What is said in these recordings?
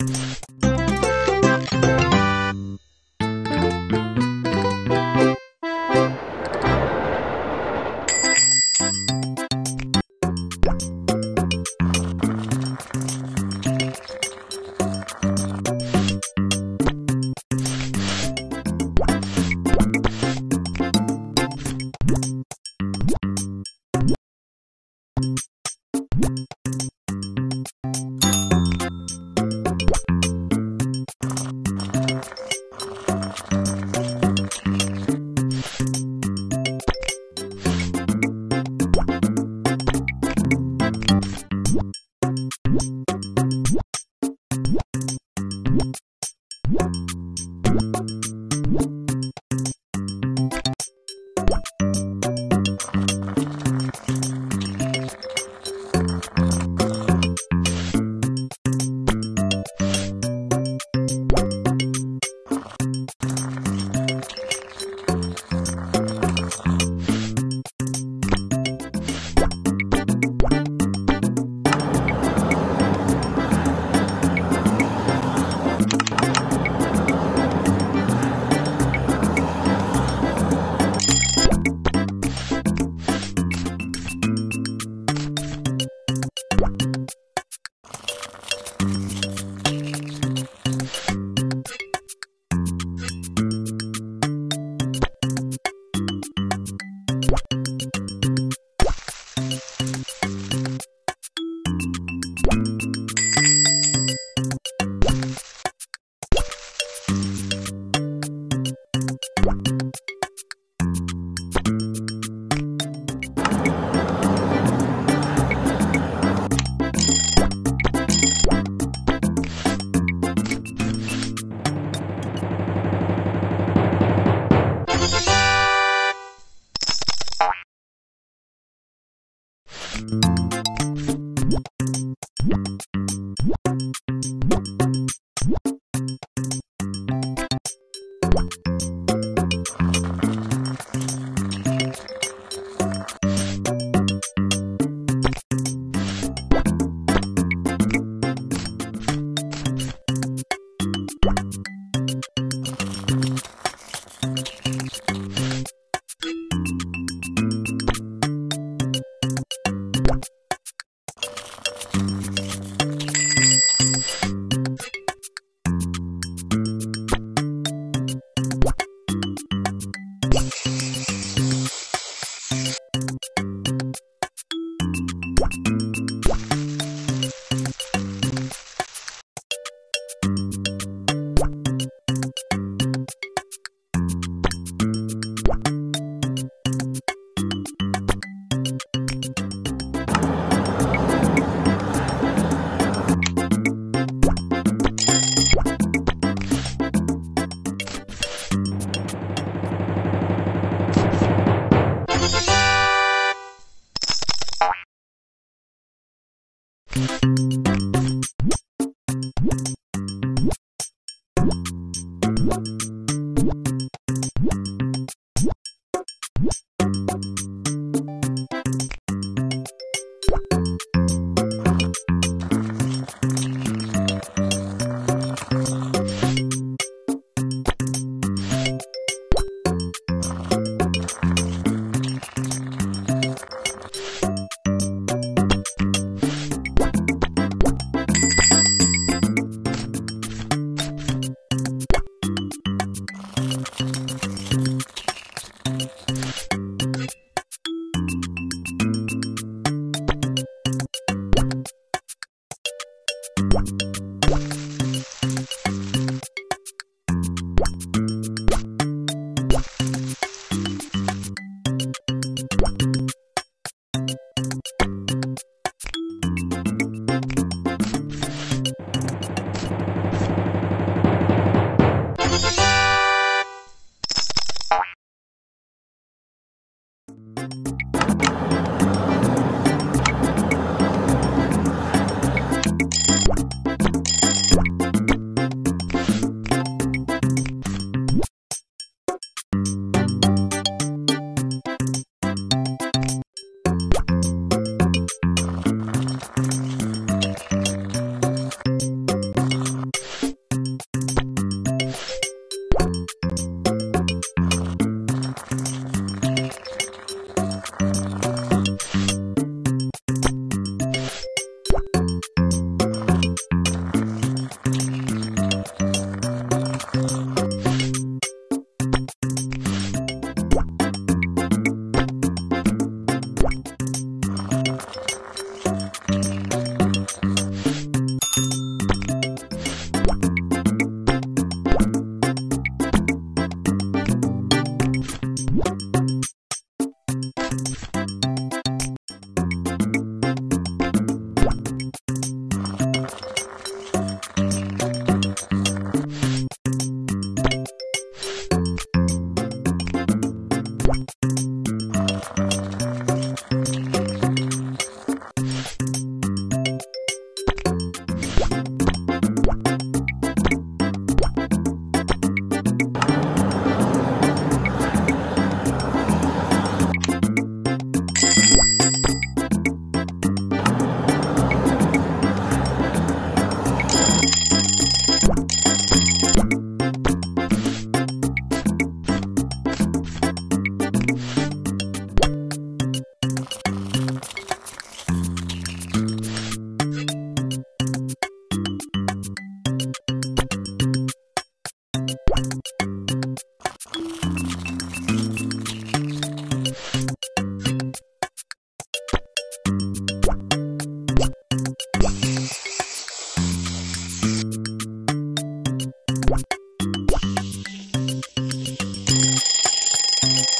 you.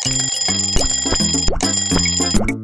Thank you.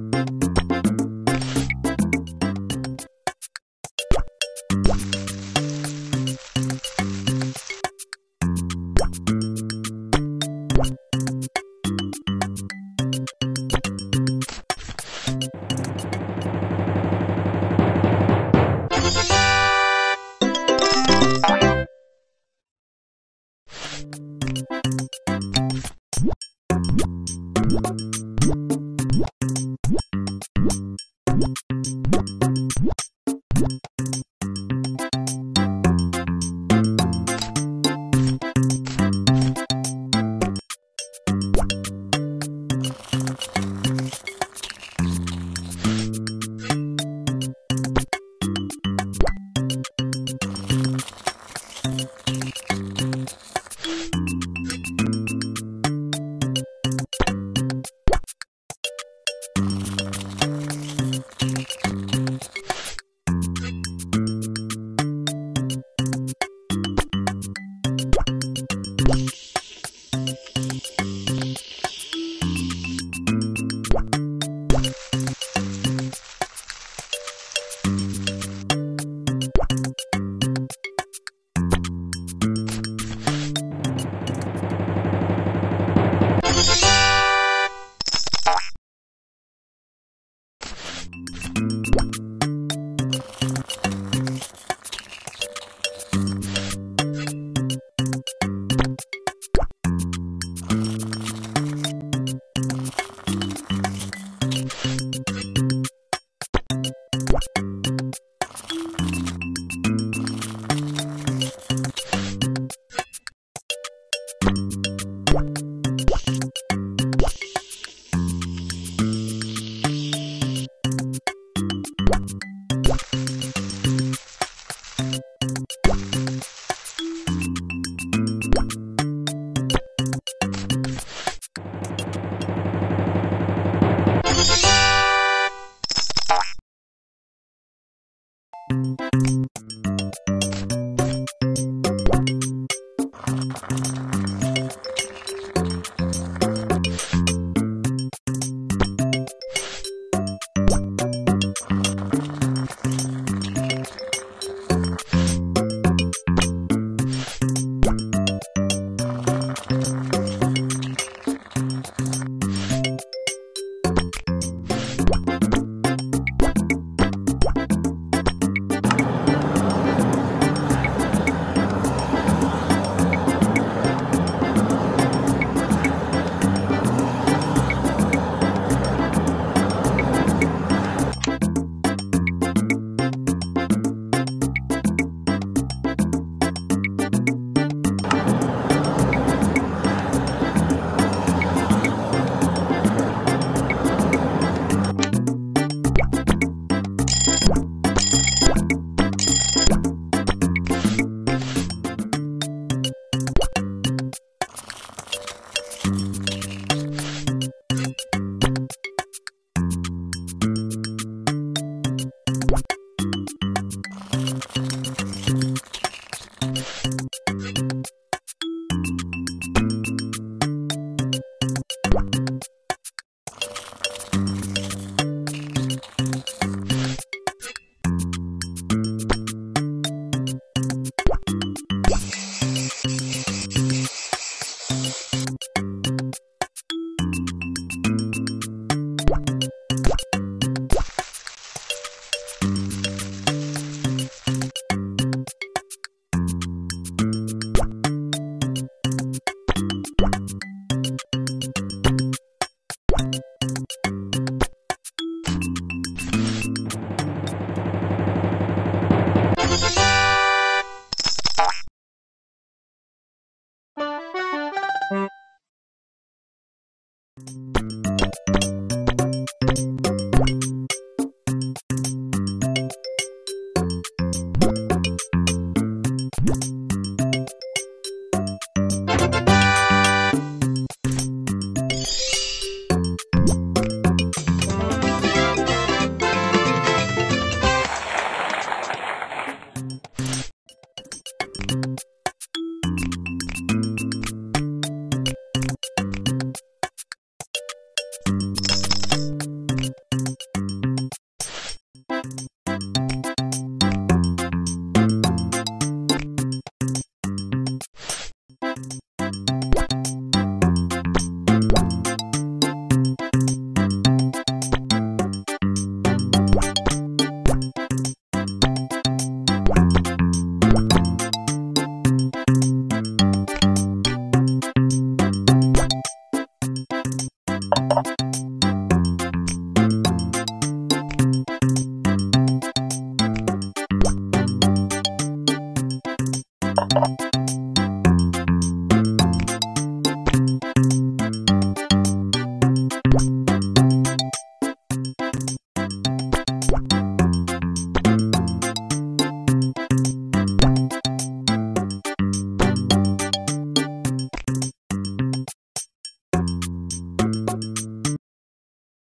you